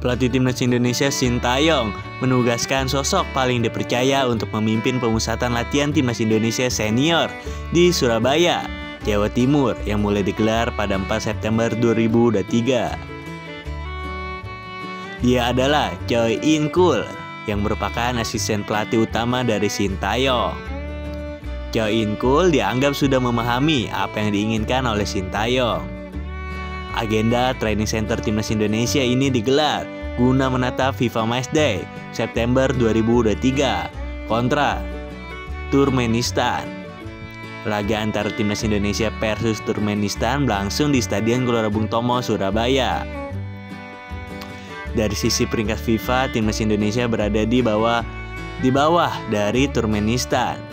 Pelatih timnas Indonesia Sintayong menugaskan sosok paling dipercaya untuk memimpin pemusatan latihan timnas Indonesia senior di Surabaya, Jawa Timur yang mulai digelar pada 4 September 2023. Dia adalah Choi In Kul yang merupakan asisten pelatih utama dari Sintayong. Choi In Kul dianggap sudah memahami apa yang diinginkan oleh Sintayong Agenda training center timnas Indonesia ini digelar guna menata FIFA Match Day September 2023 kontra Turkmenistan. Laga antara timnas Indonesia versus Turkmenistan berlangsung di Stadion Gelora Bung Tomo, Surabaya. Dari sisi peringkat FIFA, timnas Indonesia berada di bawah di bawah dari Turkmenistan.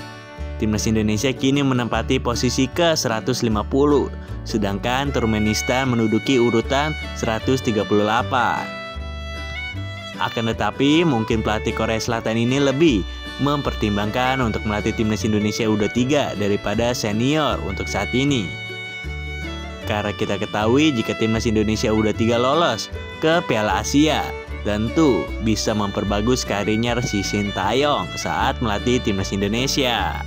Timnas Indonesia kini menempati posisi ke-150 sedangkan Turkmenistan menduduki urutan 138. Akan tetapi, mungkin pelatih Korea Selatan ini lebih mempertimbangkan untuk melatih timnas Indonesia U23 daripada senior untuk saat ini. Karena kita ketahui jika timnas Indonesia U23 lolos ke Piala Asia, tentu bisa memperbagus karirnya si Sintayong saat melatih timnas Indonesia.